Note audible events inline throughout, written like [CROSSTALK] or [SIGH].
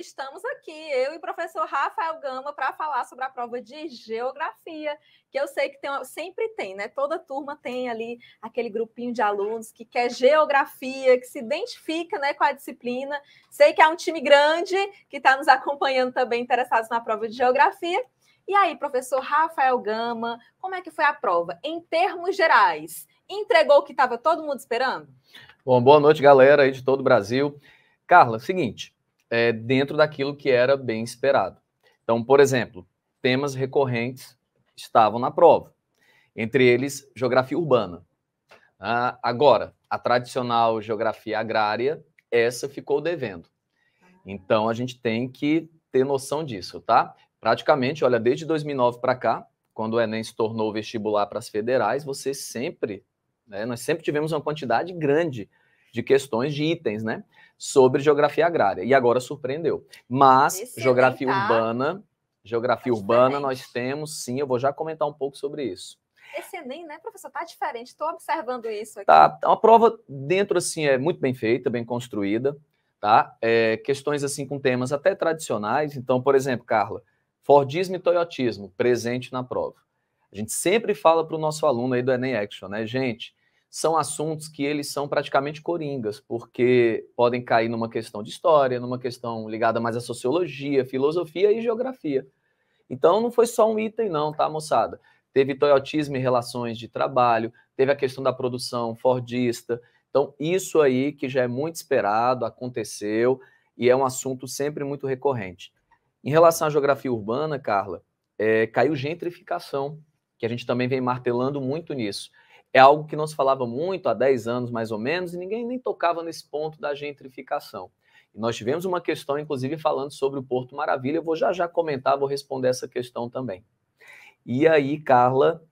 estamos aqui, eu e o professor Rafael Gama, para falar sobre a prova de geografia, que eu sei que tem, sempre tem, né? Toda turma tem ali aquele grupinho de alunos que quer geografia, que se identifica né, com a disciplina. Sei que há um time grande que está nos acompanhando também, interessados na prova de geografia. E aí, professor Rafael Gama, como é que foi a prova? Em termos gerais, entregou o que estava todo mundo esperando? Bom, boa noite, galera aí de todo o Brasil. Carla, seguinte, é dentro daquilo que era bem esperado. Então, por exemplo, temas recorrentes estavam na prova, entre eles geografia urbana. Ah, agora, a tradicional geografia agrária, essa ficou devendo. Então, a gente tem que ter noção disso, tá? Praticamente, olha, desde 2009 para cá, quando o Enem se tornou vestibular para as federais, você sempre, né, nós sempre tivemos uma quantidade grande de questões, de itens, né? Sobre geografia agrária. E agora surpreendeu. Mas Esse geografia tá... urbana, geografia tá urbana nós temos, sim, eu vou já comentar um pouco sobre isso. Esse Enem, né, professor, tá diferente. Estou observando isso aqui. Tá, é uma prova dentro, assim, é muito bem feita, bem construída, tá? É, questões, assim, com temas até tradicionais. Então, por exemplo, Carla, Fordismo e Toyotismo, presente na prova. A gente sempre fala para o nosso aluno aí do Enem Action, né, gente? São assuntos que eles são praticamente coringas, porque podem cair numa questão de história, numa questão ligada mais à sociologia, filosofia e geografia. Então não foi só um item não, tá, moçada? Teve toyotismo e relações de trabalho, teve a questão da produção fordista. Então isso aí que já é muito esperado, aconteceu e é um assunto sempre muito recorrente. Em relação à geografia urbana, Carla, é, caiu gentrificação, que a gente também vem martelando muito nisso é algo que não se falava muito há 10 anos, mais ou menos, e ninguém nem tocava nesse ponto da gentrificação. E nós tivemos uma questão, inclusive, falando sobre o Porto Maravilha. Eu vou já já comentar, vou responder essa questão também. E aí, Carla,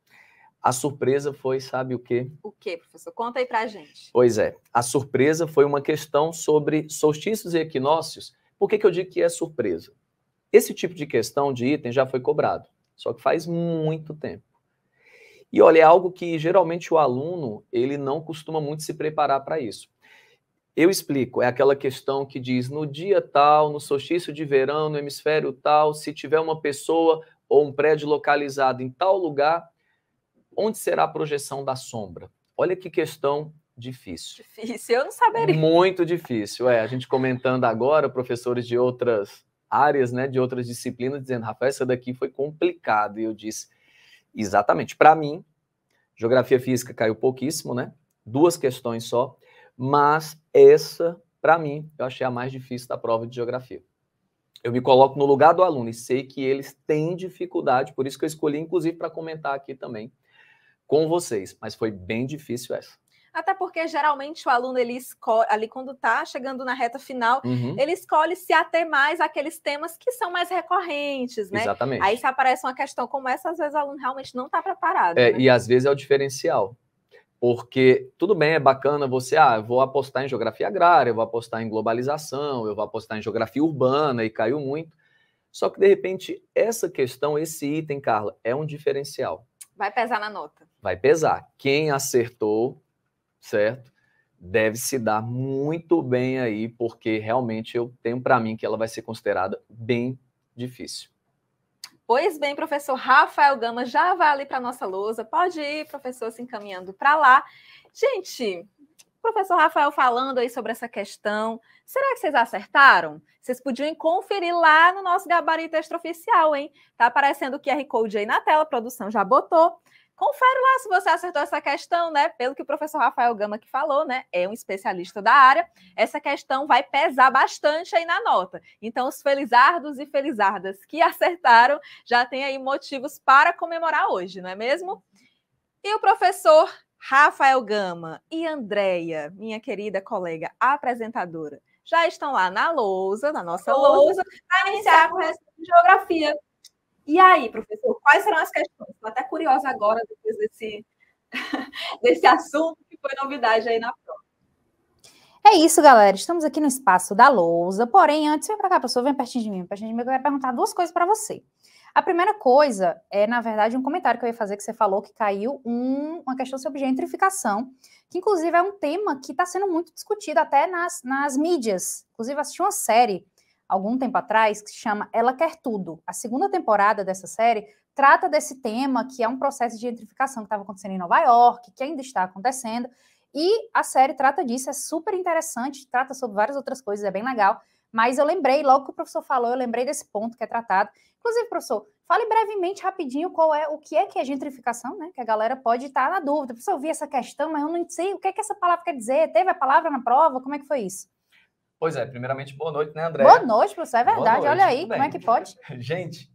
a surpresa foi, sabe o quê? O quê, professor? Conta aí pra gente. Pois é, a surpresa foi uma questão sobre solstícios e equinócios. Por que, que eu digo que é surpresa? Esse tipo de questão de item já foi cobrado, só que faz muito tempo. E olha, é algo que geralmente o aluno ele não costuma muito se preparar para isso. Eu explico, é aquela questão que diz no dia tal, no solstício de verão, no hemisfério tal, se tiver uma pessoa ou um prédio localizado em tal lugar, onde será a projeção da sombra? Olha que questão difícil. Difícil, eu não saberia. Muito difícil, é. A gente comentando agora, professores de outras áreas, né, de outras disciplinas, dizendo, Rafael, essa daqui foi complicado. E eu disse, Exatamente. Para mim, geografia física caiu pouquíssimo, né? Duas questões só, mas essa, para mim, eu achei a mais difícil da prova de geografia. Eu me coloco no lugar do aluno e sei que eles têm dificuldade, por isso que eu escolhi, inclusive, para comentar aqui também com vocês, mas foi bem difícil essa. Até porque geralmente o aluno ele escolhe, ali quando está chegando na reta final, uhum. ele escolhe se ater mais àqueles temas que são mais recorrentes, né? Exatamente. Aí se aparece uma questão como essa, às vezes o aluno realmente não está preparado. É, né? E às vezes é o diferencial. Porque tudo bem, é bacana você, ah, eu vou apostar em geografia agrária, eu vou apostar em globalização, eu vou apostar em geografia urbana e caiu muito. Só que de repente essa questão, esse item, Carla, é um diferencial. Vai pesar na nota. Vai pesar. Quem acertou certo? Deve se dar muito bem aí, porque realmente eu tenho para mim que ela vai ser considerada bem difícil. Pois bem, professor Rafael Gama já vai ali para nossa lousa. Pode ir, professor, se encaminhando para lá. Gente, professor Rafael falando aí sobre essa questão. Será que vocês acertaram? Vocês podiam conferir lá no nosso gabarito extraoficial, hein? Tá aparecendo o QR Code aí na tela, a produção já botou. Confere lá se você acertou essa questão, né? Pelo que o professor Rafael Gama que falou, né? É um especialista da área. Essa questão vai pesar bastante aí na nota. Então, os felizardos e felizardas que [LAUGHS] acertaram já têm aí motivos para comemorar hoje, não é mesmo? E o professor Rafael Gama e Andréia, minha querida colega apresentadora, já estão lá na lousa, na nossa lousa, para iniciar a correção de geografia. E aí, professor, quais serão as questões? Estou até curiosa agora, depois desse, [LAUGHS] desse assunto que foi novidade aí na prova. É isso, galera. Estamos aqui no espaço da lousa. Porém, antes, vem para cá, professor, vem pertinho de mim. Pertinho de mim, eu quero perguntar duas coisas para você. A primeira coisa é, na verdade, um comentário que eu ia fazer que você falou que caiu um, uma questão sobre gentrificação, que inclusive é um tema que está sendo muito discutido até nas, nas mídias. Inclusive, assisti uma série algum tempo atrás, que se chama Ela Quer Tudo. A segunda temporada dessa série trata desse tema, que é um processo de gentrificação que estava acontecendo em Nova York, que ainda está acontecendo, e a série trata disso, é super interessante, trata sobre várias outras coisas, é bem legal. Mas eu lembrei, logo que o professor falou, eu lembrei desse ponto que é tratado. Inclusive, professor, fale brevemente, rapidinho, qual é o que é que é gentrificação, né? Que a galera pode estar na dúvida. Professor, eu vi essa questão, mas eu não sei o que é que essa palavra quer dizer. Teve a palavra na prova? Como é que foi isso? Pois é, primeiramente, boa noite, né, André? Boa noite, professor, é verdade. Olha aí, como é que pode? [LAUGHS] Gente,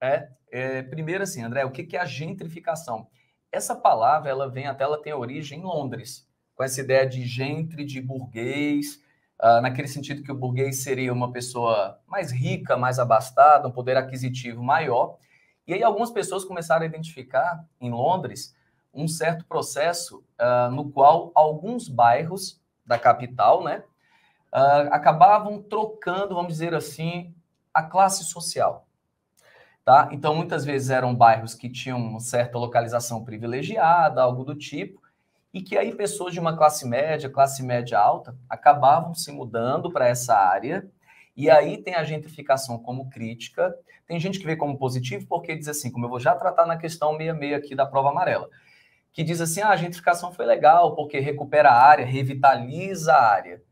é, é, primeiro assim, André, o que, que é a gentrificação? Essa palavra, ela vem até, ela tem origem em Londres, com essa ideia de gentre, de burguês, uh, naquele sentido que o burguês seria uma pessoa mais rica, mais abastada, um poder aquisitivo maior. E aí algumas pessoas começaram a identificar em Londres um certo processo uh, no qual alguns bairros da capital, né, uh, acabavam trocando, vamos dizer assim, a classe social. Tá? Então, muitas vezes eram bairros que tinham uma certa localização privilegiada, algo do tipo, e que aí pessoas de uma classe média, classe média alta, acabavam se mudando para essa área. E aí tem a gentrificação como crítica. Tem gente que vê como positivo porque diz assim, como eu vou já tratar na questão 66 aqui da prova amarela, que diz assim: ah, a gentrificação foi legal porque recupera a área, revitaliza a área.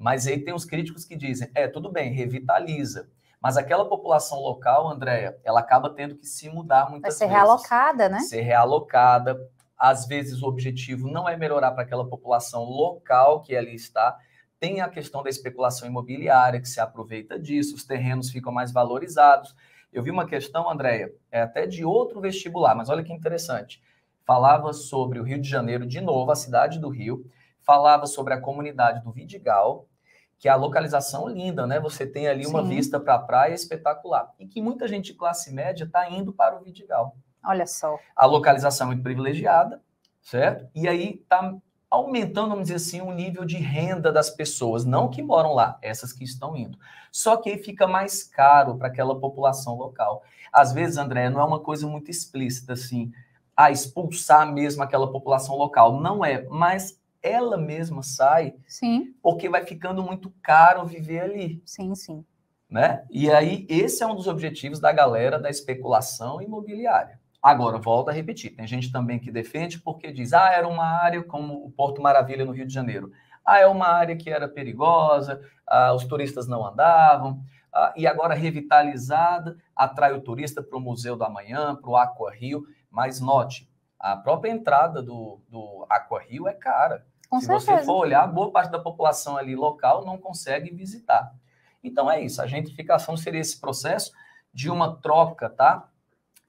Mas aí tem os críticos que dizem: é, tudo bem, revitaliza. Mas aquela população local, Andréia, ela acaba tendo que se mudar muitas vezes. Vai ser vezes. realocada, né? Ser realocada às vezes o objetivo não é melhorar para aquela população local que ali está. Tem a questão da especulação imobiliária, que se aproveita disso, os terrenos ficam mais valorizados. Eu vi uma questão, Andréia, é até de outro vestibular, mas olha que interessante. Falava sobre o Rio de Janeiro, de novo, a cidade do Rio, falava sobre a comunidade do Vidigal, que é a localização linda, né? Você tem ali uma Sim. vista para a praia espetacular. E que muita gente de classe média está indo para o Vidigal. Olha só. A localização é muito privilegiada, certo? E aí está aumentando, vamos dizer assim, o nível de renda das pessoas, não que moram lá, essas que estão indo. Só que aí fica mais caro para aquela população local. Às vezes, André, não é uma coisa muito explícita assim, a expulsar mesmo aquela população local. Não é, mas ela mesma sai sim. porque vai ficando muito caro viver ali. Sim, sim. Né? E aí, esse é um dos objetivos da galera da especulação imobiliária. Agora, volto a repetir, tem gente também que defende porque diz, ah, era uma área como o Porto Maravilha no Rio de Janeiro. Ah, é uma área que era perigosa, ah, os turistas não andavam, ah, e agora revitalizada, atrai o turista para o Museu do Amanhã, para o Aqua Rio. Mas note, a própria entrada do, do Aqua Rio é cara. Com Se certeza. você for olhar, boa parte da população ali local não consegue visitar. Então é isso, a gentrificação seria esse processo de uma troca, tá?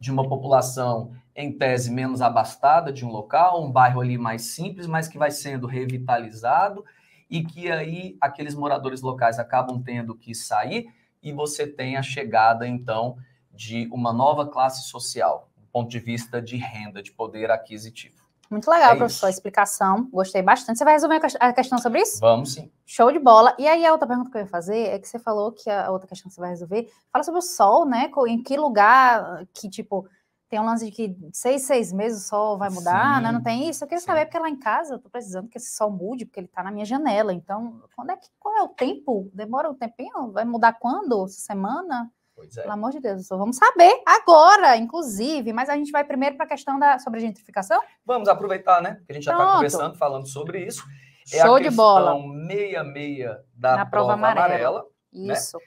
de uma população em tese menos abastada de um local, um bairro ali mais simples, mas que vai sendo revitalizado e que aí aqueles moradores locais acabam tendo que sair e você tem a chegada então de uma nova classe social, do ponto de vista de renda, de poder aquisitivo. Muito legal, é professor, a explicação. Gostei bastante. Você vai resolver a questão sobre isso? Vamos sim. Show de bola. E aí, a outra pergunta que eu ia fazer é que você falou que a outra questão que você vai resolver fala sobre o sol, né? Em que lugar que, tipo, tem um lance de que seis, seis meses o sol vai mudar, sim, né? Não tem isso? Eu queria sim. saber, porque lá em casa eu tô precisando que esse sol mude, porque ele tá na minha janela. Então, quando é que, qual é o tempo? Demora um tempinho? Vai mudar quando? Semana? Pois é. Pelo amor de Deus, vamos saber agora, inclusive. Mas a gente vai primeiro para a questão da, sobre a gentrificação? Vamos aproveitar, né? Que a gente já está conversando, falando sobre isso. É Show de bola. 66 da Na prova, prova amarela. amarela né? isso. Né?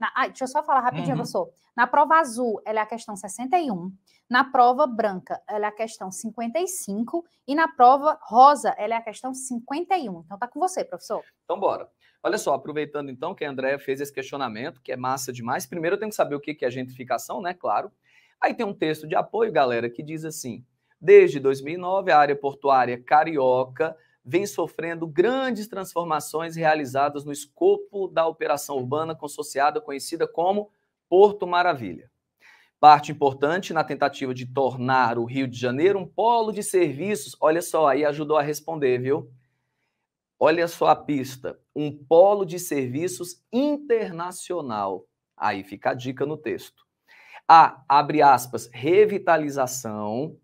Na, ah, deixa eu só falar rapidinho, uhum. professor. Na prova azul, ela é a questão 61. Na prova branca, ela é a questão 55. E na prova rosa, ela é a questão 51. Então, tá com você, professor. Então, bora. Olha só, aproveitando então que a Andrea fez esse questionamento, que é massa demais. Primeiro eu tenho que saber o que é gentrificação, né? Claro. Aí tem um texto de apoio, galera, que diz assim: desde 2009, a área portuária carioca vem sofrendo grandes transformações realizadas no escopo da operação urbana consociada conhecida como Porto Maravilha. Parte importante na tentativa de tornar o Rio de Janeiro um polo de serviços. Olha só, aí ajudou a responder, viu? Olha só a pista, um polo de serviços internacional. Aí fica a dica no texto. A, abre aspas, revitalização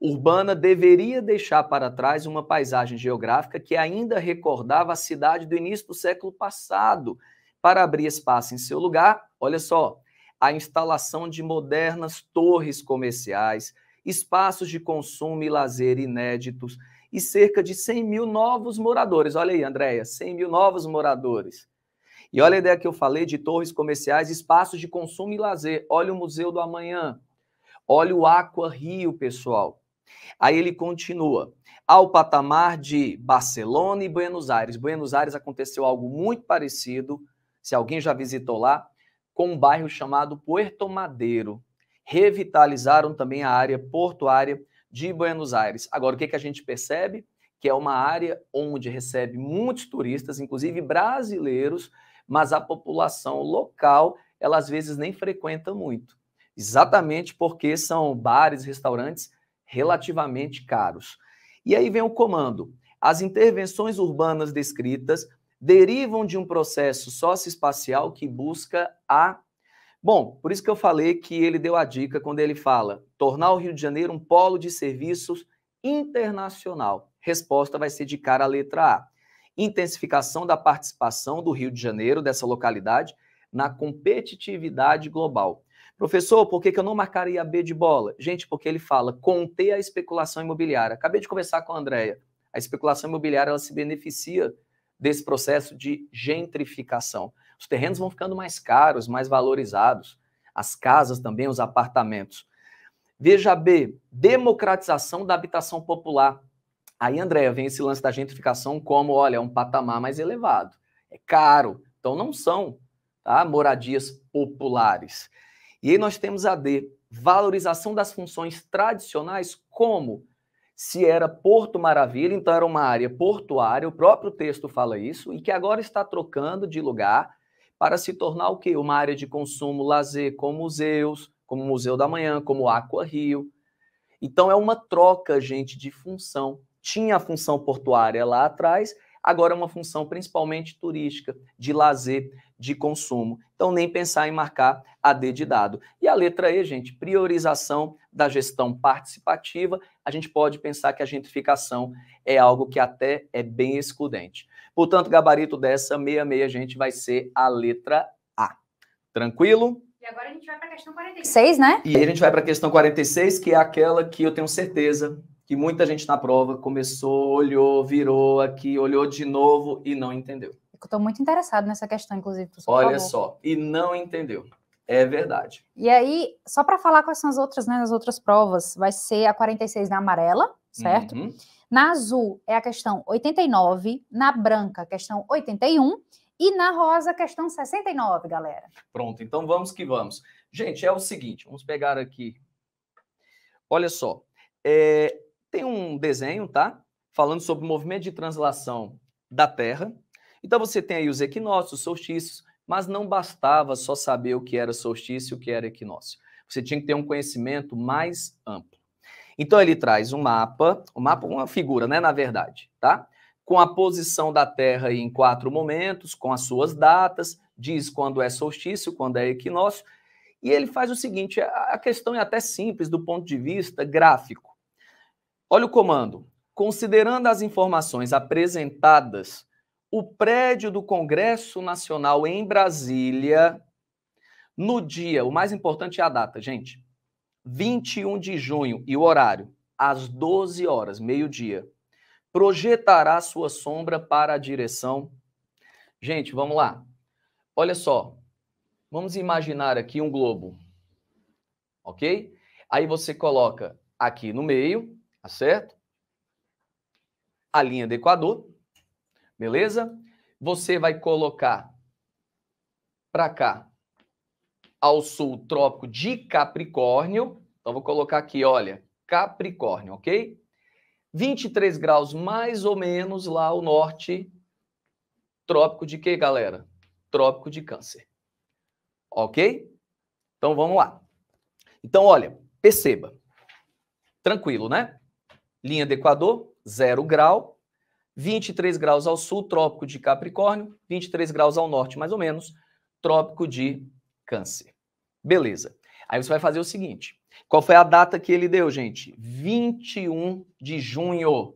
urbana deveria deixar para trás uma paisagem geográfica que ainda recordava a cidade do início do século passado, para abrir espaço em seu lugar, olha só, a instalação de modernas torres comerciais, espaços de consumo e lazer inéditos e cerca de 100 mil novos moradores. Olha aí, Andréia, 100 mil novos moradores. E olha a ideia que eu falei de torres comerciais, espaços de consumo e lazer. Olha o Museu do Amanhã. Olha o Aqua Rio, pessoal. Aí ele continua. Ao patamar de Barcelona e Buenos Aires. Buenos Aires aconteceu algo muito parecido, se alguém já visitou lá, com um bairro chamado Puerto Madeiro. Revitalizaram também a área portuária de Buenos Aires. Agora, o que, que a gente percebe? Que é uma área onde recebe muitos turistas, inclusive brasileiros, mas a população local, ela às vezes nem frequenta muito. Exatamente porque são bares, restaurantes relativamente caros. E aí vem o comando. As intervenções urbanas descritas derivam de um processo socioespacial que busca a. Bom, por isso que eu falei que ele deu a dica quando ele fala tornar o Rio de Janeiro um polo de serviços internacional. Resposta vai ser de cara a letra A intensificação da participação do Rio de Janeiro, dessa localidade, na competitividade global. Professor, por que, eu não marcaria a B de bola? Gente, porque ele fala conter a especulação imobiliária. Acabei de conversar com a Andrea. A especulação imobiliária ela se beneficia desse processo de gentrificação. Os terrenos vão ficando mais caros, mais valorizados. As casas também, os apartamentos. Veja B, democratização da habitação popular. Aí, Andréia, vem esse lance da gentrificação como, olha, é um patamar mais elevado. É caro. Então, não são tá, moradias populares. E aí nós temos a D, valorização das funções tradicionais, como se era Porto Maravilha, então era uma área portuária, o próprio texto fala isso, e que agora está trocando de lugar para se tornar o quê? Uma área de consumo, lazer, como museus, como Museu da Manhã, como Aqua Rio. Então é uma troca, gente, de função tinha a função portuária lá atrás, agora é uma função principalmente turística, de lazer, de consumo. Então, nem pensar em marcar a D de dado. E a letra E, gente, priorização da gestão participativa. A gente pode pensar que a gentrificação é algo que até é bem excludente. Portanto, gabarito dessa 66, gente, vai ser a letra A. Tranquilo? E agora a gente vai para a questão 46, né? E aí a gente vai para a questão 46, que é aquela que eu tenho certeza que muita gente na prova começou, olhou, virou aqui, olhou de novo e não entendeu. Estou muito interessado nessa questão, inclusive. Olha só, e não entendeu. É verdade. E aí, só para falar quais são as outras, né, as outras provas, vai ser a 46 na amarela, certo? Uhum. Na azul é a questão 89, na branca, questão 81 e na rosa, questão 69, galera. Pronto, então vamos que vamos. Gente, é o seguinte, vamos pegar aqui. Olha só, é, tem um desenho, tá? Falando sobre o movimento de translação da Terra. Então você tem aí os equinócios, os solstícios, mas não bastava só saber o que era solstício e o que era equinócio. Você tinha que ter um conhecimento mais amplo. Então ele traz um mapa, um mapa, uma figura, né, na verdade, tá? Com a posição da Terra em quatro momentos, com as suas datas, diz quando é solstício, quando é equinócio, e ele faz o seguinte: a questão é até simples do ponto de vista gráfico. Olha o comando. Considerando as informações apresentadas, o prédio do Congresso Nacional em Brasília, no dia, o mais importante é a data, gente, 21 de junho, e o horário, às 12 horas, meio-dia, projetará sua sombra para a direção. Gente, vamos lá. Olha só. Vamos imaginar aqui um globo. Ok? Aí você coloca aqui no meio, Tá certo? A linha do Equador. Beleza? Você vai colocar para cá, ao sul, trópico de Capricórnio. Então, vou colocar aqui, olha, Capricórnio, ok? 23 graus mais ou menos lá ao norte, trópico de quê, galera? Trópico de Câncer. Ok? Então, vamos lá. Então, olha, perceba. Tranquilo, né? linha do Equador, zero grau, 23 graus ao sul, trópico de Capricórnio, 23 graus ao norte, mais ou menos, trópico de Câncer. Beleza. Aí você vai fazer o seguinte: qual foi a data que ele deu, gente? 21 de junho.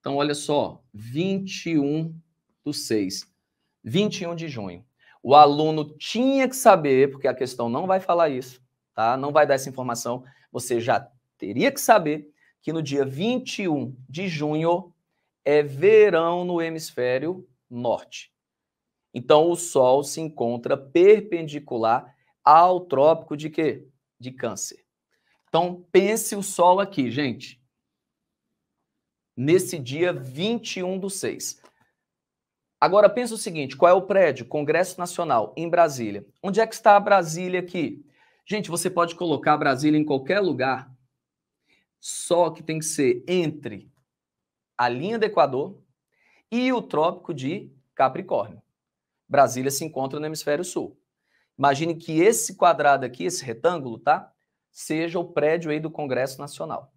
Então, olha só, 21 do 6. 21 de junho. O aluno tinha que saber, porque a questão não vai falar isso, tá? Não vai dar essa informação. Você já teria que saber que no dia 21 de junho é verão no hemisfério norte. Então o Sol se encontra perpendicular ao trópico de quê? De Câncer. Então pense o Sol aqui, gente. Nesse dia 21 do 6. Agora pensa o seguinte, qual é o prédio? Congresso Nacional, em Brasília. Onde é que está a Brasília aqui? Gente, você pode colocar Brasília em qualquer lugar, só que tem que ser entre a linha do Equador e o trópico de Capricórnio. Brasília se encontra no hemisfério sul. Imagine que esse quadrado aqui, esse retângulo, tá? Seja o prédio aí do Congresso Nacional.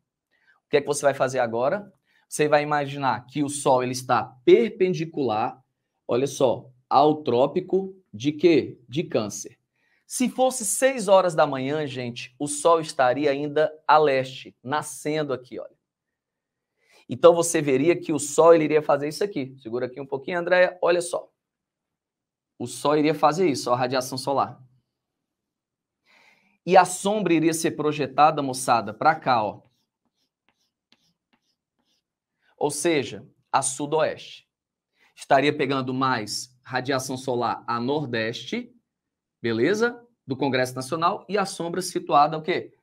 O que é que você vai fazer agora? Você vai imaginar que o Sol ele está perpendicular, olha só, ao trópico de quê? De Câncer. Se fosse 6 horas da manhã, gente, o Sol estaria ainda a leste, nascendo aqui, olha. Então você veria que o Sol ele iria fazer isso aqui. Segura aqui um pouquinho, Andréia. Olha só. O Sol iria fazer isso, a radiação solar. E a sombra iria ser projetada, moçada, para cá, ó. Ou seja, a sudoeste. Estaria pegando mais radiação solar a nordeste, beleza? Do Congresso Nacional e a sombra situada o quê?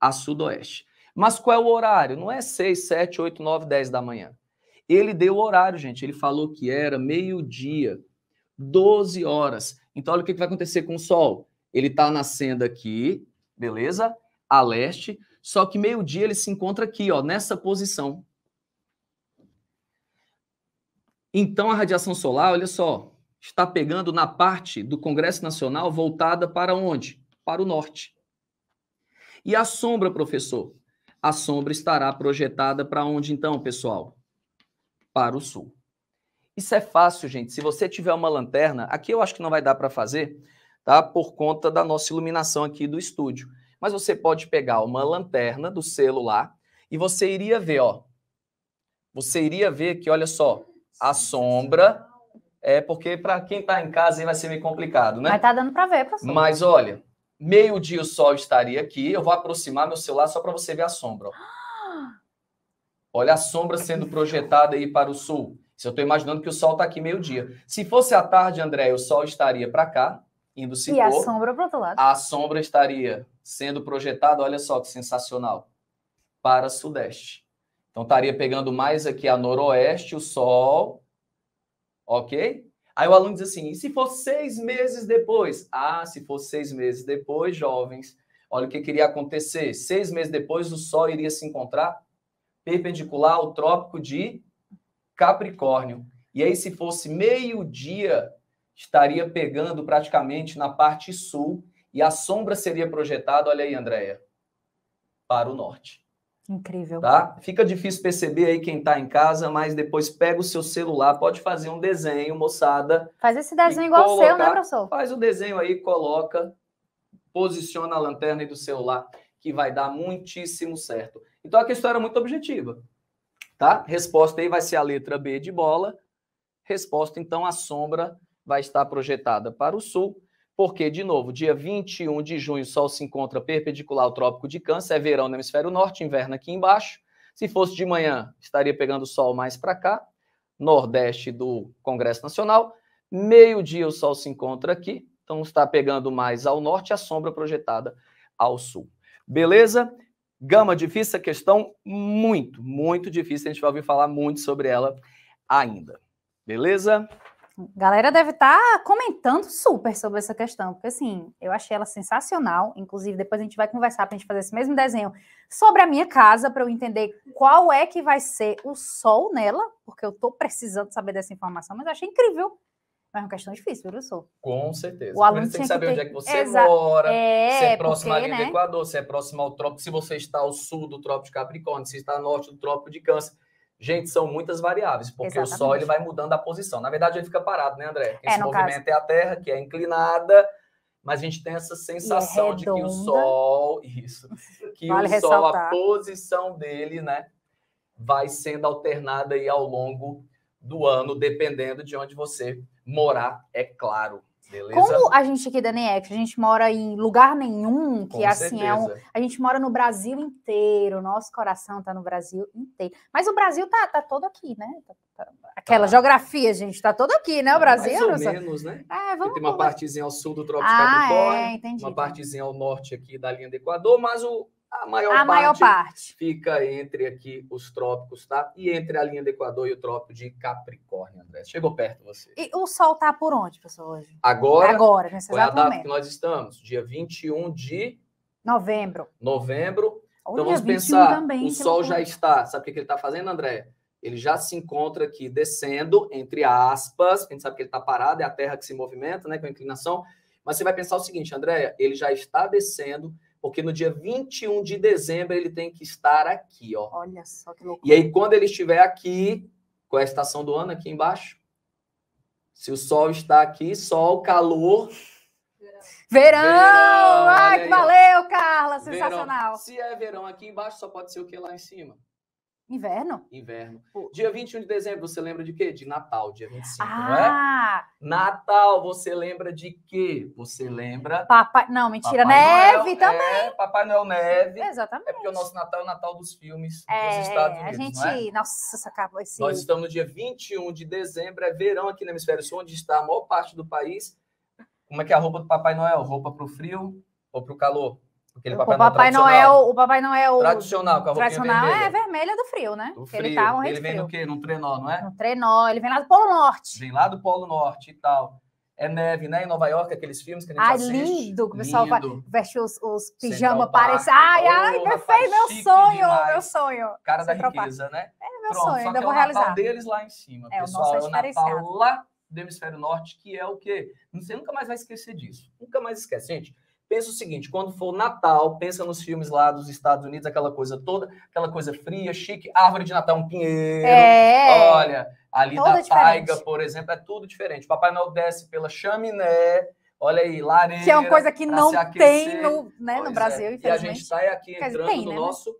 A sudoeste. Mas qual é o horário? Não é 6, 7, 8, 9, 10 da manhã. Ele deu o horário, gente. Ele falou que era meio-dia, 12 horas. Então, olha o que vai acontecer com o Sol. Ele está nascendo aqui, beleza? A leste. Só que meio-dia ele se encontra aqui, ó, nessa posição. Então, a radiação solar, olha só, está pegando na parte do Congresso Nacional voltada para onde? Para o norte. E a sombra, professor? A sombra estará projetada para onde então, pessoal? Para o sul. Isso é fácil, gente. Se você tiver uma lanterna, aqui eu acho que não vai dar para fazer, tá? Por conta da nossa iluminação aqui do estúdio. Mas você pode pegar uma lanterna do celular e você iria ver, ó. Você iria ver que, olha só, a sombra é porque para quem está em casa aí vai ser meio complicado, né? Mas tá dando para ver, professor. Mas olha, Meio-dia o sol estaria aqui. Eu vou aproximar meu celular só para você ver a sombra. Ó. Olha a sombra sendo projetada aí para o sul. Se eu estou imaginando que o sol está aqui meio-dia. Se fosse à tarde, André, o sol estaria para cá, indo se E pôr. a sombra para outro lado. A sombra estaria sendo projetada, olha só que sensacional, para sudeste. Então estaria pegando mais aqui a noroeste, o sol, ok? Aí o aluno diz assim: e se for seis meses depois? Ah, se for seis meses depois, jovens, olha o que queria acontecer. Seis meses depois, o Sol iria se encontrar perpendicular ao trópico de Capricórnio. E aí, se fosse meio-dia, estaria pegando praticamente na parte sul e a sombra seria projetada, olha aí, Andréia, para o norte. Incrível. Tá? Fica difícil perceber aí quem está em casa, mas depois pega o seu celular, pode fazer um desenho, moçada. Faz esse desenho igual o seu, né, colocar- professor? Faz o desenho aí, coloca, posiciona a lanterna aí do celular, que vai dar muitíssimo certo. Então a questão era muito objetiva, tá? Resposta aí vai ser a letra B de bola. Resposta, então, a sombra vai estar projetada para o sul, porque, de novo, dia 21 de junho, o Sol se encontra perpendicular ao Trópico de Câncer, é verão no hemisfério norte, inverno aqui embaixo. Se fosse de manhã, estaria pegando o Sol mais para cá, nordeste do Congresso Nacional. Meio-dia, o Sol se encontra aqui, então está pegando mais ao norte, a sombra projetada ao sul. Beleza? Gama difícil questão? Muito, muito difícil. A gente vai ouvir falar muito sobre ela ainda. Beleza? Galera deve estar comentando super sobre essa questão, porque assim, eu achei ela sensacional. Inclusive, depois a gente vai conversar para a gente fazer esse mesmo desenho sobre a minha casa, para eu entender qual é que vai ser o sol nela, porque eu tô precisando saber dessa informação, mas eu achei incrível. Mas é uma questão difícil, viu, Sou? Com certeza. O aluno tem que tinha que saber ter- onde é que você Exa- mora, É, se é próximo porque, linha do né? Equador, se é próximo ao trópico, se você está ao sul do trópico de Capricórnio, se está ao norte do trópico de Câncer. Gente, são muitas variáveis, porque o Sol Exatamente. ele vai mudando a posição. Na verdade, ele fica parado, né, André? É, se no movimenta é a Terra, que é inclinada, mas a gente tem essa sensação de que o. Sol, [LAUGHS] isso, que Vale o Sol, a ressaltar. posição dele, né, vai sendo alternada aí ao longo do ano, dependendo de onde você morar, é claro. Beleza? Como a gente aqui da NEX, a gente mora em lugar nenhum, que Com assim é um. certeza. A gente mora no Brasil inteiro, nosso coração tá no Brasil inteiro. Mas o Brasil tá, tá todo aqui, né? Tá- tá- Aquela Tá. geografia, gente, tá todo aqui, né? O Brasil. Mais ou professor? menos, né? É, vamos tem uma partezinha ao sul do Trópico Ah, Capricórnio, é, entendi. uma partezinha ao norte aqui da linha do Equador, mas o, a maior A parte maior parte. fica entre aqui os trópicos, tá? E entre a linha do Equador e o trópico de Capricórnio, André. Chegou perto você. E o sol tá por onde, pessoal, hoje? Agora, Agora, nesse qual é a exato data que nós estamos? Dia 21 de Novembro. novembro. Olha, Então vamos 21 pensar, também, o Sol já está, sabe o que que ele está fazendo, André? Ele já se encontra aqui descendo, entre aspas, a gente sabe que ele está parado, é a Terra que se movimenta, né, com a inclinação, mas você vai pensar o seguinte, André, ele já está descendo, porque no dia 21 de dezembro ele tem que estar aqui, ó. Olha só que loucura. E aí, quando ele estiver aqui, qual é a estação do ano aqui embaixo? Se o Sol está aqui, Sol, calor, Verão! Verão, Ai, que valeu, Carla! verão. Sensacional. Se é verão aqui embaixo, só pode ser o que lá em cima? Inverno? Inverno. Pô. Dia 21 de dezembro, você lembra de quê? De Natal, dia 25, não é? Ah, Natal, você lembra de quê? Você lembra. papai. Não, mentira. Papai neve Noel, também. É, Papai Noel Neve. É Exatamente. porque o nosso Natal é o Natal dos filmes É, dos Estados a Unidos, gente. não é? Nossa, essa acabou esse. Nós estamos no dia 21 de dezembro, é verão aqui no Hemisfério Sul, onde está a maior parte do país. Como é que é a roupa do Papai Noel? Roupa para o frio ou para o calor? Aquele o Papai, Papai Noel Noel, o Papai Noel tradicional, com a roupinha tradicional vermelha. é vermelha do frio, né? Do frio. ele tá morrendo Ele vem no quê? Num trenó, não é? No trenó, ele vem lá do Polo Norte. Vem lá do Polo Norte e tal. É neve, né? Em Nova York, aqueles filmes que a gente Ai, assiste. lindo, que o pessoal vai- Lindo. Veste os, os pijamas Park. parecendo. Ai, ai, perfeito, meu chique sonho, demais. meu sonho. Cara da Central Park. riqueza, né? É meu Pronto, sonho, só ainda é vou o Natal realizar. deles lá em cima. É, o pessoal. nosso é é o Natal lá do Hemisfério Norte, que é o quê? Você nunca mais vai esquecer disso. Nunca mais esquece. Gente, pensa o seguinte, quando for Natal, pensa nos filmes lá dos Estados Unidos, aquela coisa toda, aquela coisa fria, chique, árvore de Natal, um pinheiro. É. Olha, ali da taiga, por exemplo, é tudo diferente. Papai Noel desce pela chaminé, olha aí, lareira. Que é uma coisa que não tem no, né, no Pois Brasil, é. E a gente está aqui Quer dizer, entrando tem, no né, nosso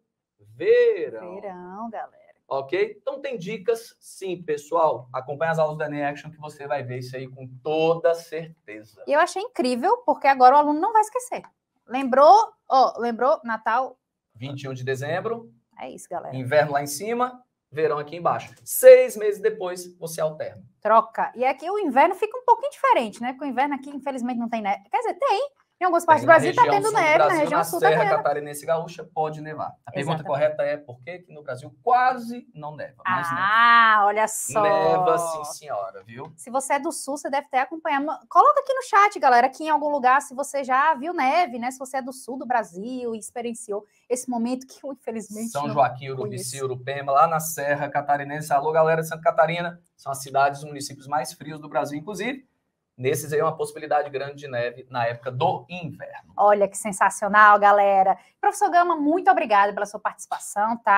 verão. Verão, galera. Ok? Então tem dicas, sim, pessoal. Acompanhe as aulas da NE Action que você vai ver isso aí com toda certeza. E eu achei incrível, porque agora o aluno não vai esquecer. Lembrou, ó, lembrou, Natal, 21 de dezembro, é isso, galera. inverno lá em cima, verão aqui embaixo. Seis meses depois, você alterna. Troca. E aqui o inverno fica um pouquinho diferente, né? Porque o inverno aqui, infelizmente, não tem neve. Quer dizer, tem. Em algumas partes do Brasil tá região tendo neve, na Brasil, região na sul tá Serra. Catarinense Gaúcha pode nevar. A pergunta correta é por que no Brasil quase não neva, mas Ah, olha só. neva. Neva sim, senhora, viu? Se você é do sul, você deve ter acompanhado. Coloca aqui no chat, galera, aqui em algum lugar, se você já viu neve, né? Se você é do sul do Brasil e experienciou esse momento que, infelizmente. São Joaquim, Urubici, Urupema, lá na Serra Catarinense. Alô, galera de Santa Catarina. São as cidades, os municípios mais frios do Brasil, inclusive. Nesses aí é uma possibilidade grande de neve na época do inverno. Olha que sensacional, galera. Professor Gama, muito obrigada pela sua participação, tá?